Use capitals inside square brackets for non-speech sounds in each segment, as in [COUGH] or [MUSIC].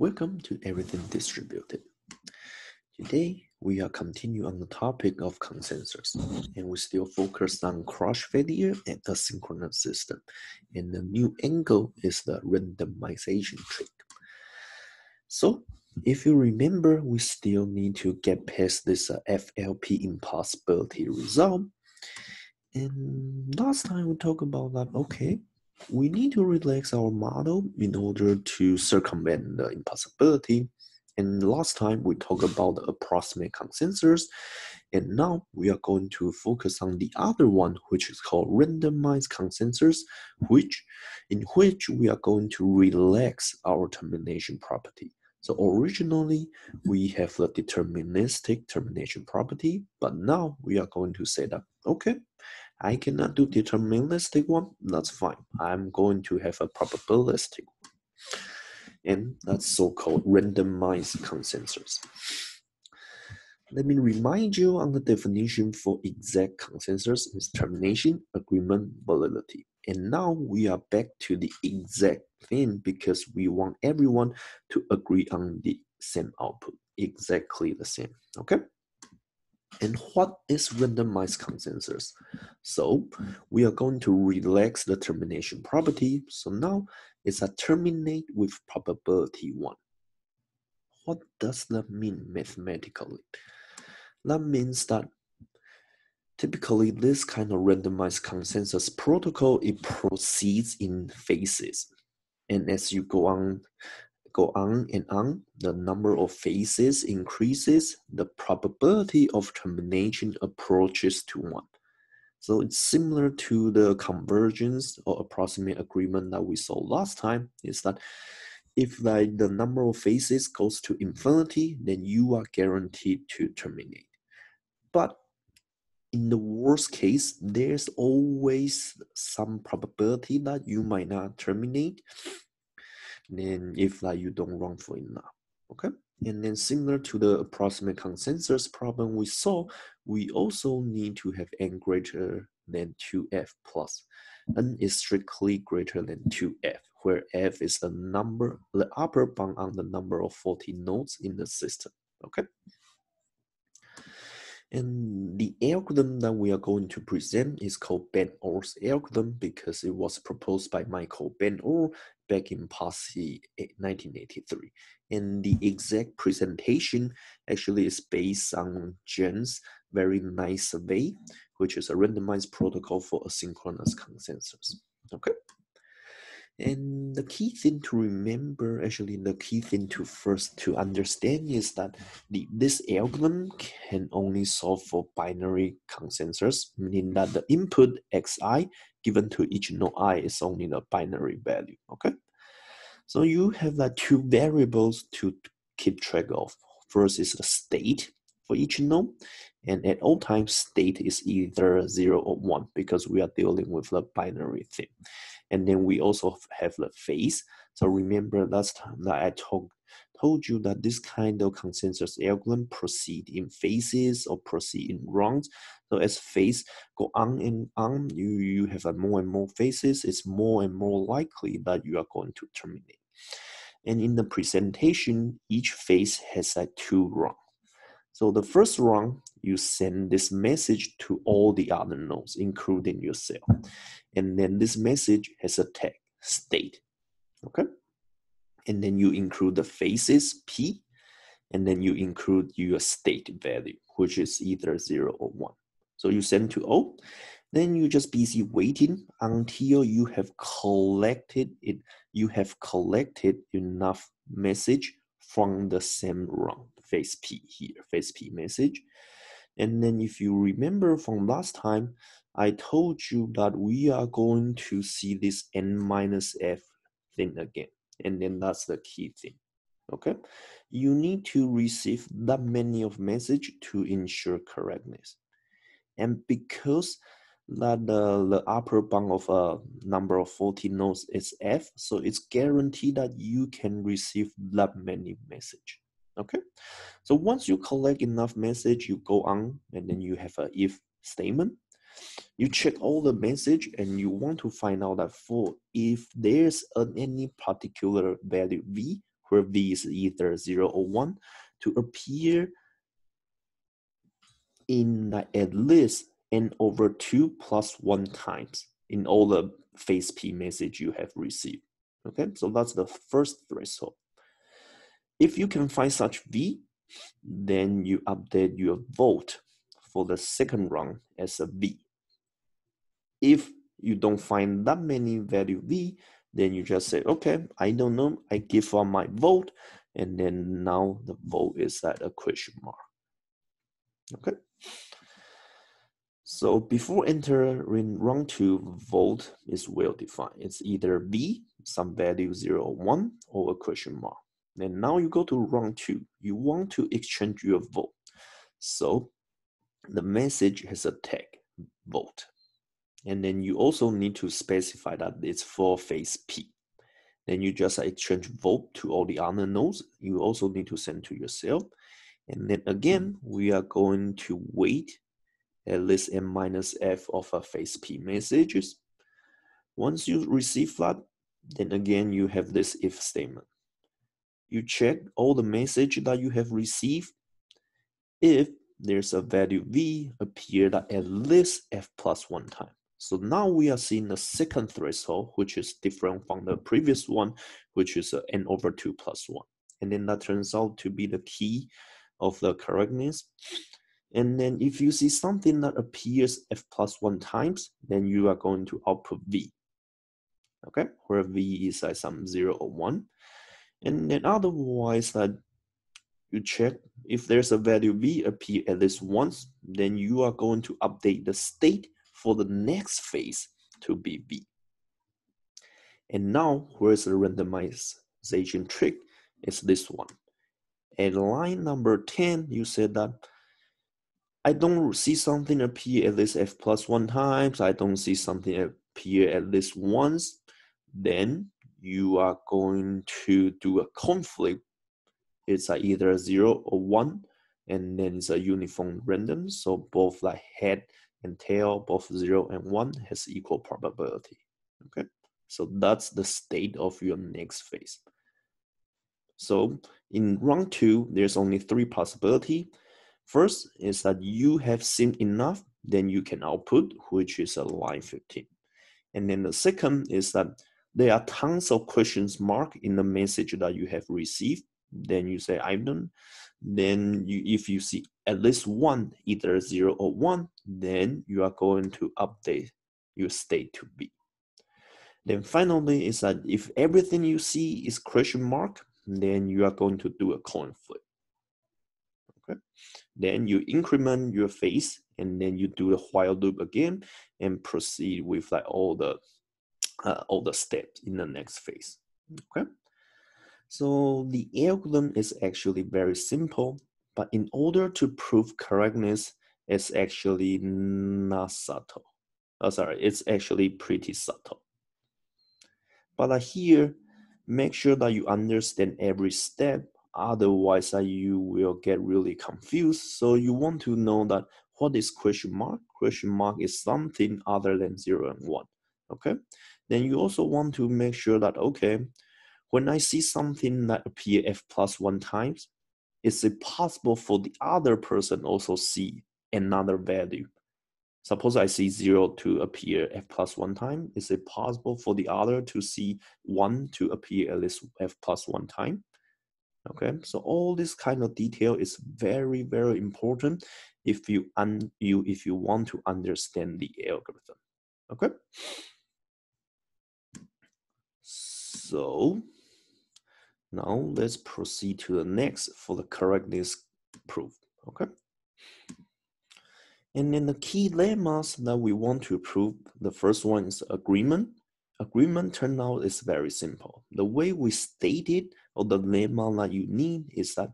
Welcome to Everything Distributed. Today, we are continue on the topic of consensus, and we still focus on crash failure and asynchronous system. And the new angle is the randomization trick. So, if you remember, we still need to get past this uh, FLP impossibility result. And last time we talked about that, okay, we need to relax our model in order to circumvent the impossibility. And last time we talked about the approximate consensus, and now we are going to focus on the other one, which is called randomized consensus, which in which we are going to relax our termination property. So originally we have the deterministic termination property, but now we are going to say that, okay, I cannot do deterministic one, that's fine. I'm going to have a probabilistic one. And that's so-called randomized consensus. Let me remind you on the definition for exact consensus is termination, agreement, validity. And now we are back to the exact thing because we want everyone to agree on the same output, exactly the same, okay? And what is randomized consensus? So we are going to relax the termination property. So now it's a terminate with probability one. What does that mean mathematically? That means that typically this kind of randomized consensus protocol, it proceeds in phases. And as you go on go on and on, the number of phases increases, the probability of termination approaches to one. So it's similar to the convergence or approximate agreement that we saw last time, is that if like the number of phases goes to infinity, then you are guaranteed to terminate. But in the worst case, there's always some probability that you might not terminate then if like you don't run for enough, okay? And then similar to the approximate consensus problem we saw, we also need to have n greater than 2f plus. n is strictly greater than 2f, where f is the number, the upper bound on the number of faulty nodes in the system, okay? And the algorithm that we are going to present is called Ben-Or's algorithm because it was proposed by Michael Ben-Or back in PODC eh, 1983. And the exact presentation actually is based on Jen's very nice survey, which is a randomized protocol for asynchronous consensus. Okay. And the key thing to remember, actually, the key thing to first to understand is that the, this algorithm can only solve for binary consensus, meaning that the input xi given to each node i is only the binary value. Okay, so you have like two variables to keep track of. First is the state for each node, and at all times state is either zero or one because we are dealing with the binary thing. And then we also have the phase. So remember last time that I told, told you that this kind of consensus algorithm proceed in phases or proceed in rounds. So as phase go on and on, you, you have a more and more phases, it's more and more likely that you are going to terminate. And in the presentation, each phase has a two rounds. So the first round, you send this message to all the other nodes, including yourself. And then this message has a tag, state, okay? And then you include the phases, P, and then you include your state value, which is either zero or one. So you send to O, then you just busy waiting until you have collected it, you have collected enough message from the same round phase P here, phase P message. And then if you remember from last time, I told you that we are going to see this n minus f thing again. And then that's the key thing, okay? You need to receive that many of message to ensure correctness. And because that the, the upper bound of a number of faulty nodes is f, so it's guaranteed that you can receive that many message. Okay, so once you collect enough message, you go on and then you have a if statement. You check all the message and you want to find out that for if there's an, any particular value v, where v is either 0 or 1 to appear in like at least n over 2 plus 1 times in all the phase p message you have received. Okay, so that's the first threshold. If you can find such v, then you update your vote for the second round as a v. If you don't find that many value v, then you just say, okay, I don't know, I give up my vote, and then now the vote is at a question mark. Okay. So before entering round two, vote is well defined. It's either V, some value zero or one, or a question mark. And now you go to round two. You want to exchange your vote. So the message has a tag, vote. And then you also need to specify that it's for phase P. Then you just exchange vote to all the other nodes. You also need to send to yourself. And then again, we are going to wait at least n minus f of a phase P messages. Once you receive that, then again, you have this if statement. You check all the message that you have received. If there's a value v appeared at least f plus one time. So now we are seeing the second threshold, which is different from the previous one, which is n over 2 plus 1. And then that turns out to be the key of the correctness. And then if you see something that appears f plus 1 times, then you are going to output v. Okay, where v is like some 0 or 1. And then otherwise that you check if there's a value v appear at least once, then you are going to update the state for the next phase to be v. And now, where's the randomization trick? Is this one. At line number 10, you said that I don't see something appear at least f plus one times. I don't see something appear at least once. Then you are going to do a coin flip. It's either a zero or one, and then it's a uniform random. So both like head and tail, both zero and one, has equal probability. Okay, so that's the state of your next phase. So in round two, there's only three possibility. First is that you have seen enough, then you can output, which is a line 15. And then the second is that there are tons of questions mark in the message that you have received. Then you say, I don't. Then you, if you see at least one, either zero or one, then you are going to update your state to B. Then finally is that if everything you see is question mark, then you are going to do a coin flip. Okay. Then you increment your phase and then you do the while loop again and proceed with like all the uh, all the steps in the next phase. Okay. So the algorithm is actually very simple, but in order to prove correctness, it's actually not subtle. Oh, sorry, it's actually pretty subtle. But uh, here, make sure that you understand every step Otherwise, uh, you will get really confused. So you want to know that what is question mark? Question mark is something other than zero and one. Okay. Then you also want to make sure that okay, when I see something that appear f plus one times, is it possible for the other person also see another value? Suppose I see zero to appear f plus one time. Is it possible for the other to see one to appear at least f plus one time? Okay, so all this kind of detail is very, very important if you un you if you want to understand the algorithm. Okay. So now let's proceed to the next for the correctness proof. Okay. And then the key lemmas that we want to prove, the first one is agreement. Agreement turnout is very simple. The way we state it or the lemma that you need is that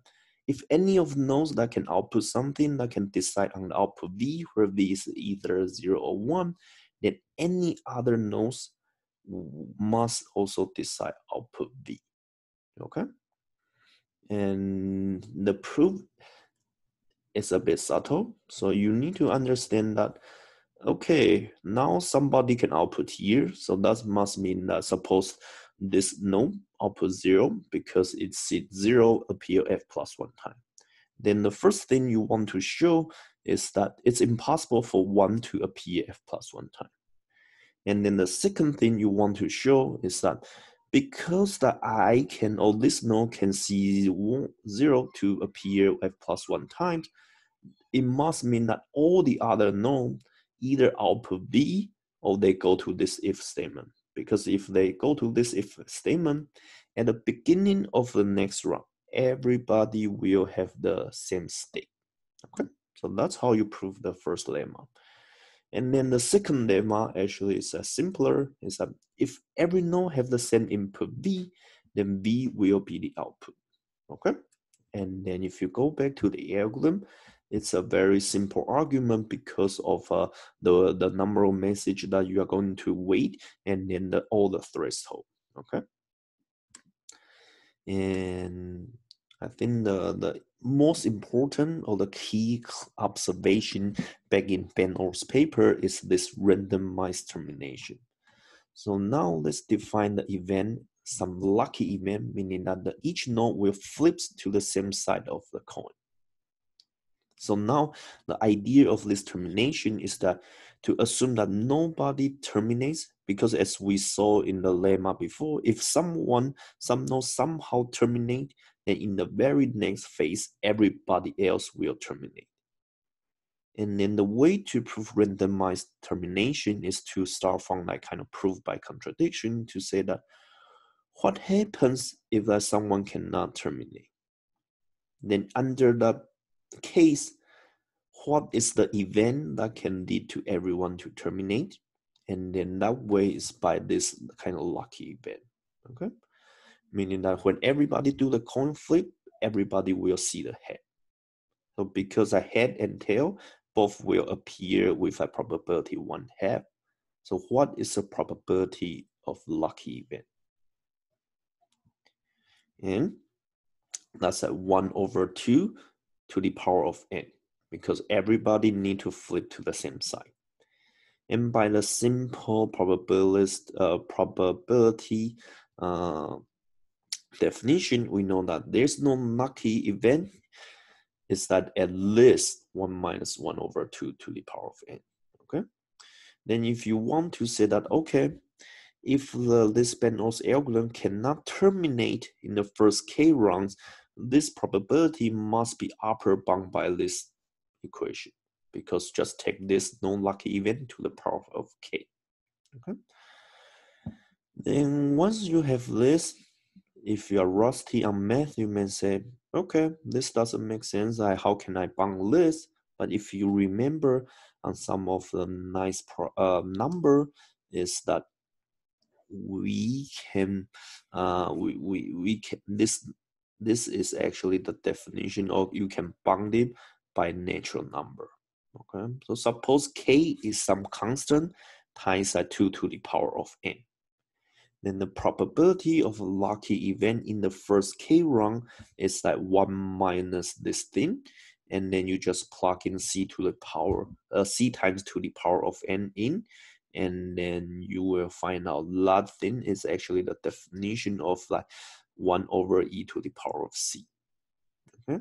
if any of nodes that can output something that can decide on the output V, where V is either zero or one, then any other nodes must also decide output V. Okay? And the proof is a bit subtle. So you need to understand that okay, now somebody can output here. So that must mean that suppose this no output zero because it it's zero appear f plus one time. Then the first thing you want to show is that it's impossible for one to appear f plus one time. And then the second thing you want to show is that because the i can or this node can see zero to appear f plus one times, it must mean that all the other nodes either output v or they go to this if statement. Because if they go to this if statement, at the beginning of the next round, everybody will have the same state. Okay, so that's how you prove the first lemma. And then the second lemma actually is a simpler, is that if every node have the same input V, then V will be the output, okay? And then if you go back to the algorithm, it's a very simple argument because of uh, the, the number of message that you are going to wait and then the, all the threshold, okay? And I think the, the most important or the key observation back in Ben-Or's paper is this randomized termination. So now let's define the event, some lucky event, meaning that the, each node will flip to the same side of the coin. So now the idea of this termination is that to assume that nobody terminates because as we saw in the lemma before, if someone, some node somehow terminate, then in the very next phase, everybody else will terminate. And then the way to prove randomized termination is to start from like kind of proof by contradiction to say that what happens if that someone cannot terminate? Then under that case, what is the event that can lead to everyone to terminate? And then that way is by this kind of lucky event. Okay meaning that when everybody do the coin flip, everybody will see the head. So because a head and tail both will appear with a probability one half. So what is the probability of lucky event? And that's at one over two to the power of n because everybody need to flip to the same side. And by the simple probabilist uh, probability uh, definition, we know that there's no lucky event. Is that at least 1 minus 1 over 2 to the power of n, okay? Then if you want to say that, okay, if the this Ben-Or's algorithm cannot terminate in the first k rounds, this probability must be upper bound by this equation because just take this non-lucky event to the power of k. Okay. Then once you have this, if you're rusty on math, you may say, okay, this doesn't make sense. I, how can I bound this? But if you remember on some of the nice pro, uh, number is that we can, uh, we, we, we can, this, this is actually the definition of you can bound it by natural number. Okay, so suppose k is some constant times a 2 to the power of n then the probability of a lucky event in the first K run is like one minus this thing. And then you just plug in C to the power, uh, C times to the power of N in. And then you will find out that thing is actually the definition of like one over E to the power of C. Okay.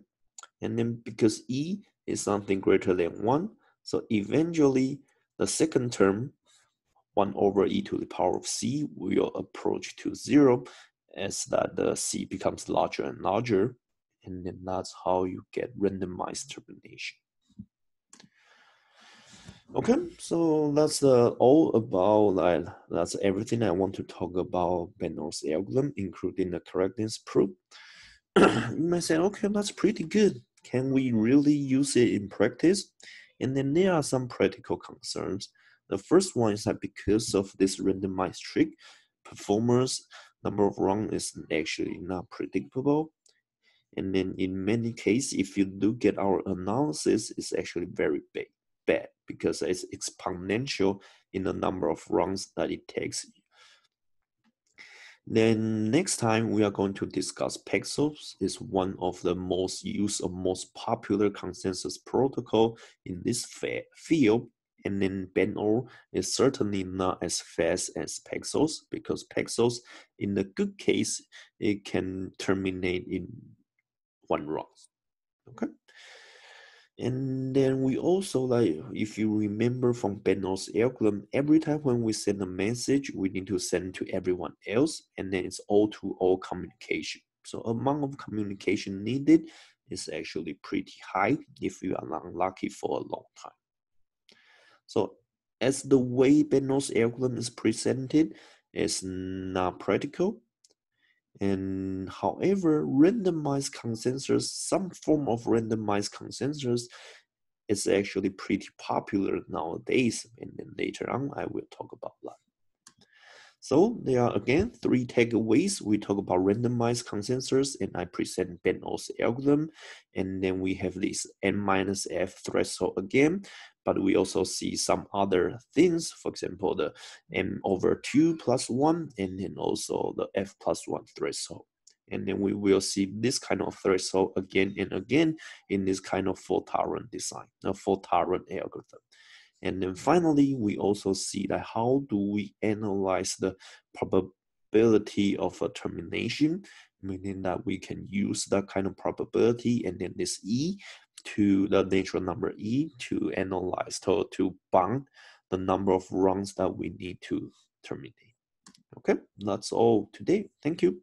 And then because E is something greater than one, so eventually the second term 1 over e to the power of c will approach to 0 as that the c becomes larger and larger. And then that's how you get randomized termination. Okay, so that's uh, all about that's everything I want to talk about Ben-Or's algorithm, including the correctness proof. [CLEARS THROAT] you might say, okay, that's pretty good. Can we really use it in practice? And then there are some practical concerns. The first one is that because of this randomized trick, performance number of rounds is actually not predictable. And then in many cases, if you do get our analysis, it's actually very big, bad because it's exponential in the number of rounds that it takes. Then next time we are going to discuss Paxos is one of the most used or most popular consensus protocol in this field And then Ben-Or is certainly not as fast as Paxos because Paxos, in the good case, it can terminate in one run. Okay. And then we also like, if you remember from Ben-Or's algorithm, every time when we send a message, we need to send to everyone else, and then it's all-to-all communication. So amount of communication needed is actually pretty high if you are unlucky for a long time. So as the way Ben-Or's algorithm is presented is not practical, and however, randomized consensus, some form of randomized consensus is actually pretty popular nowadays. And then later on, I will talk about that. So there are again three takeaways. We talk about randomized consensus and I present Ben-Or's algorithm. And then we have this n minus f threshold again but we also see some other things, for example, the m over 2 plus 1, and then also the f plus 1 threshold. And then we will see this kind of threshold again and again in this kind of fault tolerant design, a fault tolerant algorithm. And then finally, we also see that how do we analyze the probability of a termination, meaning that we can use that kind of probability and then this E to the natural number e to analyze to, to bound the number of runs that we need to terminate. Okay, that's all today. Thank you.